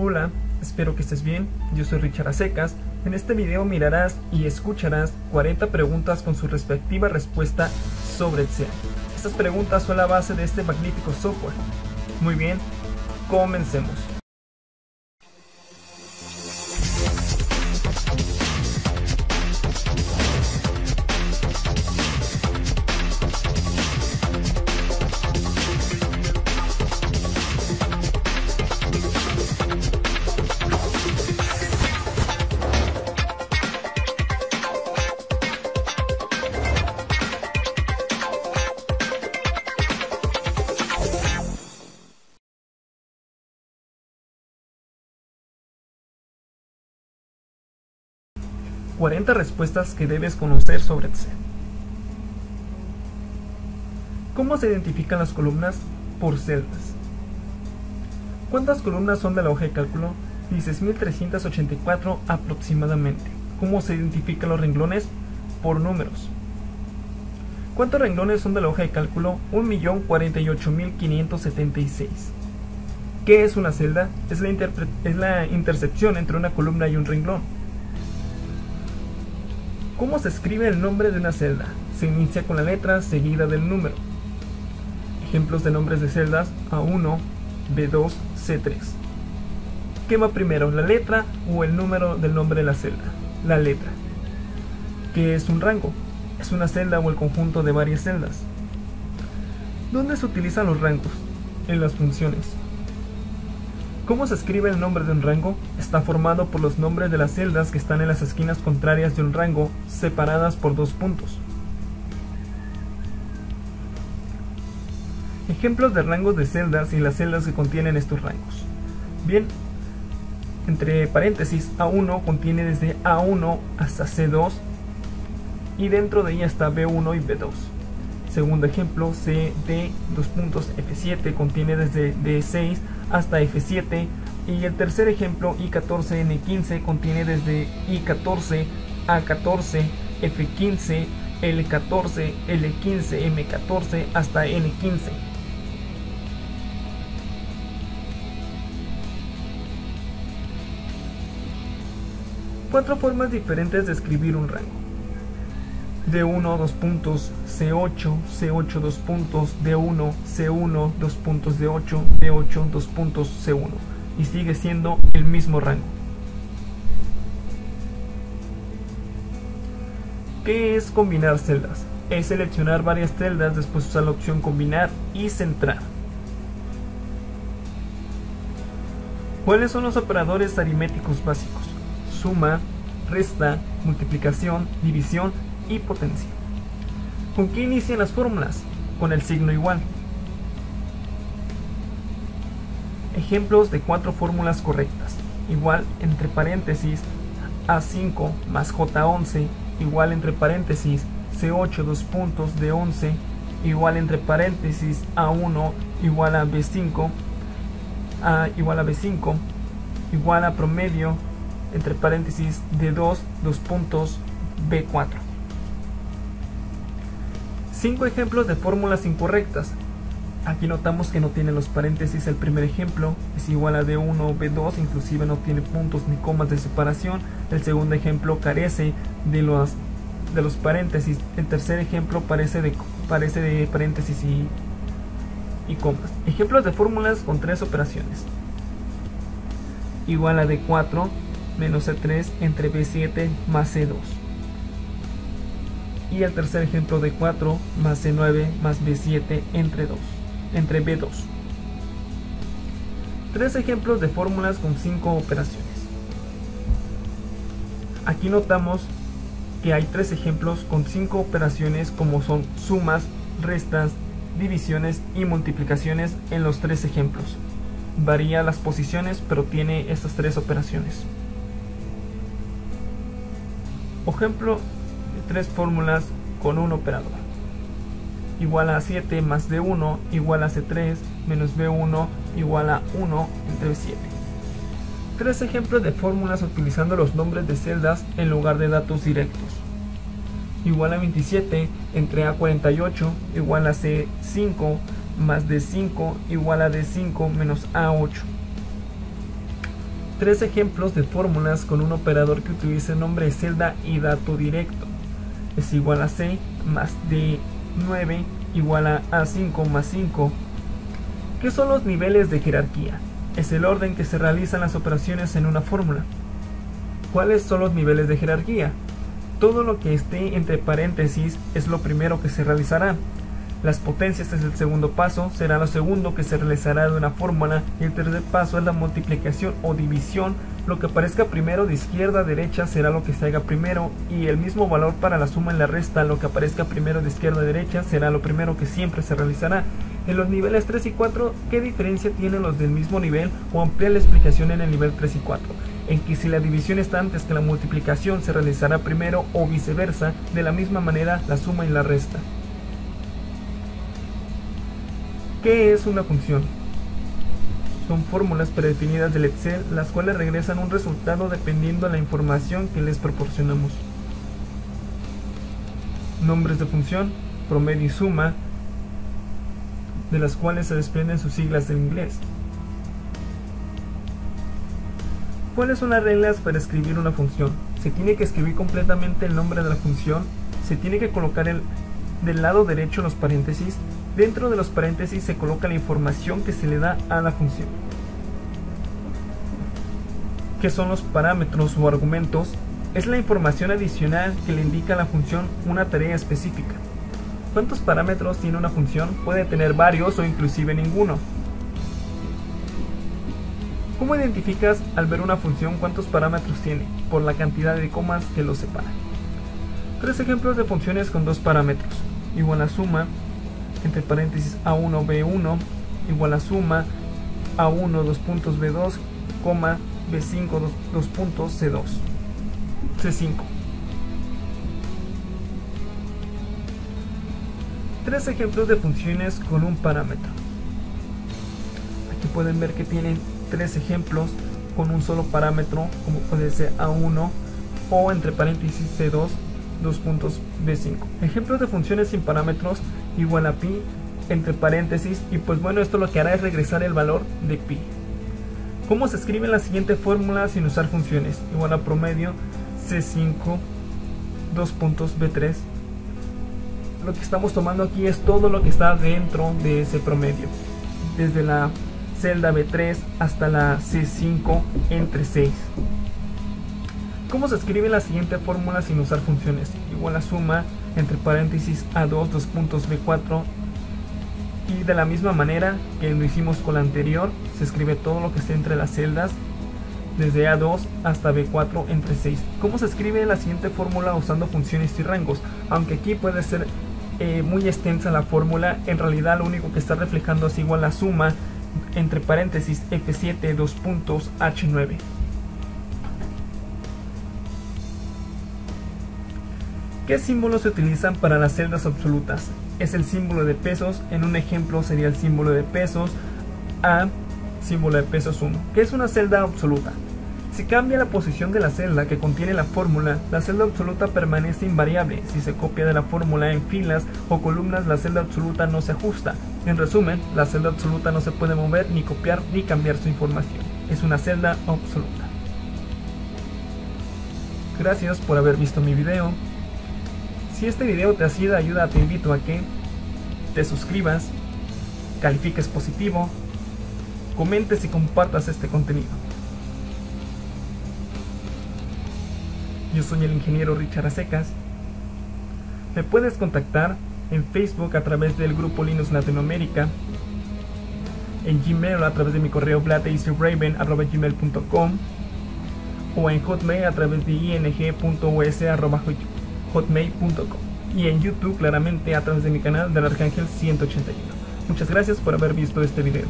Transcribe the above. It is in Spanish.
Hola, espero que estés bien. Yo soy Richard Acecas. En este video mirarás y escucharás 40 preguntas con su respectiva respuesta sobre el. Estas preguntas son la base de este magnífico software. Muy bien, comencemos. 40 respuestas que debes conocer sobre Excel. ¿Cómo se identifican las columnas? Por celdas. ¿Cuántas columnas son de la hoja de cálculo? 16.384 aproximadamente. ¿Cómo se identifican los renglones? Por números. ¿Cuántos renglones son de la hoja de cálculo? 1.048.576. ¿Qué es una celda? Es la, es la intercepción entre una columna y un renglón. ¿Cómo se escribe el nombre de una celda? Se inicia con la letra seguida del número. Ejemplos de nombres de celdas A1, B2, C3. ¿Qué va primero, la letra o el número del nombre de la celda? La letra. ¿Qué es un rango? Es una celda o el conjunto de varias celdas. ¿Dónde se utilizan los rangos? En las funciones. ¿Cómo se escribe el nombre de un rango? Está formado por los nombres de las celdas que están en las esquinas contrarias de un rango, separadas por dos puntos. Ejemplos de rangos de celdas y las celdas que contienen estos rangos. Bien, entre paréntesis, A1 contiene desde A1 hasta C2 y dentro de ella está B1 y B2. Segundo ejemplo, CD, dos puntos, F7 contiene desde D6 hasta F7 y el tercer ejemplo I14N15 contiene desde I14 A14 F15 L14 L15 M14 hasta N15 Cuatro formas diferentes de escribir un rango D1 2 puntos, C8, C8 2 puntos, D1, C1 2 puntos, D8, D8 2 puntos, C1 y sigue siendo el mismo rango. ¿Qué es combinar celdas? Es seleccionar varias celdas, después usar la opción combinar y centrar. ¿Cuáles son los operadores aritméticos básicos? Suma, resta, multiplicación, división y potencia. ¿Con qué inician las fórmulas? Con el signo igual. Ejemplos de cuatro fórmulas correctas. Igual entre paréntesis A5 más J11 igual entre paréntesis C8 dos puntos de 11 igual entre paréntesis A1 igual a B5 A igual a B5 igual a promedio entre paréntesis de 2 dos puntos B4 5 ejemplos de fórmulas incorrectas. Aquí notamos que no tiene los paréntesis el primer ejemplo, es igual a D1 B2, inclusive no tiene puntos ni comas de separación. El segundo ejemplo carece de los, de los paréntesis. El tercer ejemplo parece de, parece de paréntesis y, y comas. Ejemplos de fórmulas con tres operaciones. Igual a D4 menos C3 entre B7 más C2 y el tercer ejemplo de 4 más C9 más B7 entre 2, entre B2. Tres ejemplos de fórmulas con 5 operaciones. Aquí notamos que hay tres ejemplos con 5 operaciones como son sumas, restas, divisiones y multiplicaciones en los tres ejemplos. Varía las posiciones pero tiene estas tres operaciones. Ejemplo tres fórmulas con un operador. Igual a 7 más D1 igual a C3 menos B1 igual a 1 entre 7. Tres ejemplos de fórmulas utilizando los nombres de celdas en lugar de datos directos. Igual a 27 entre A48 igual a C5 más D5 igual a D5 menos A8. Tres ejemplos de fórmulas con un operador que utilice nombre de celda y dato directo. Es igual a C más D9 igual a A5 más 5. ¿Qué son los niveles de jerarquía? Es el orden que se realizan las operaciones en una fórmula. ¿Cuáles son los niveles de jerarquía? Todo lo que esté entre paréntesis es lo primero que se realizará. Las potencias es el segundo paso, será lo segundo que se realizará de una fórmula y el tercer paso es la multiplicación o división. Lo que aparezca primero de izquierda a derecha será lo que se haga primero y el mismo valor para la suma en la resta, lo que aparezca primero de izquierda a derecha será lo primero que siempre se realizará. En los niveles 3 y 4, ¿qué diferencia tienen los del mismo nivel o amplia la explicación en el nivel 3 y 4? En que si la división está antes que la multiplicación se realizará primero o viceversa, de la misma manera la suma y la resta. ¿Qué es una función? Son fórmulas predefinidas del Excel las cuales regresan un resultado dependiendo de la información que les proporcionamos. Nombres de función, promedio y suma, de las cuales se desprenden sus siglas en inglés. ¿Cuáles son las reglas para escribir una función? Se tiene que escribir completamente el nombre de la función, se tiene que colocar el, del lado derecho los paréntesis, Dentro de los paréntesis se coloca la información que se le da a la función. ¿Qué son los parámetros o argumentos? Es la información adicional que le indica a la función una tarea específica. ¿Cuántos parámetros tiene una función? Puede tener varios o inclusive ninguno. ¿Cómo identificas al ver una función cuántos parámetros tiene? Por la cantidad de comas que los separan. Tres ejemplos de funciones con dos parámetros. Igual a suma, entre paréntesis A1 B1 igual a suma A1 dos puntos B2 coma B5 dos, puntos C2 C5 tres ejemplos de funciones con un parámetro. Aquí pueden ver que tienen tres ejemplos con un solo parámetro como puede ser A1 o entre paréntesis C2 dos puntos B5 ejemplos de funciones sin parámetros igual a pi entre paréntesis y pues bueno esto lo que hará es regresar el valor de pi. ¿Cómo se escribe la siguiente fórmula sin usar funciones? Igual a promedio C5 2 puntos B3 lo que estamos tomando aquí es todo lo que está dentro de ese promedio desde la celda B3 hasta la C5 entre 6 ¿Cómo se escribe la siguiente fórmula sin usar funciones? Igual a suma entre paréntesis A2, dos puntos B4 y de la misma manera que lo hicimos con la anterior, se escribe todo lo que esté entre las celdas desde A2 hasta B4 entre 6. ¿Cómo se escribe la siguiente fórmula usando funciones y rangos? Aunque aquí puede ser eh, muy extensa la fórmula, en realidad lo único que está reflejando es igual a suma entre paréntesis F7 dos puntos H9. ¿Qué símbolos se utilizan para las celdas absolutas? Es el símbolo de pesos, en un ejemplo sería el símbolo de pesos A, símbolo de pesos 1. ¿Qué es una celda absoluta? Si cambia la posición de la celda que contiene la fórmula, la celda absoluta permanece invariable. Si se copia de la fórmula en filas o columnas, la celda absoluta no se ajusta. En resumen, la celda absoluta no se puede mover, ni copiar, ni cambiar su información. Es una celda absoluta. Gracias por haber visto mi video. Si este video te ha sido de ayuda, te invito a que te suscribas, califiques positivo, comentes y compartas este contenido. Yo soy el ingeniero Richard Acecas. Me puedes contactar en Facebook a través del grupo Linux Latinoamérica, en Gmail a través de mi correo gmail.com o en Hotmail a través de ing.us.com hotmail.com y en YouTube claramente a través de mi canal del Arcángel 181. Muchas gracias por haber visto este video.